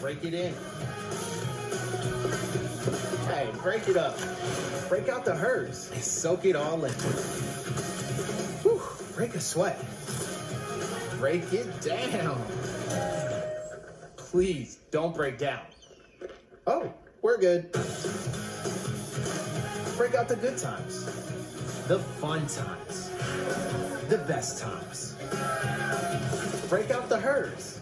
break it in. Hey, break it up. Break out the Herr's and soak it all in. Whew, break a sweat. Break it down. Please don't break down. Oh, we're good. Break out the good times, the fun times, the best times. Break out the Herr's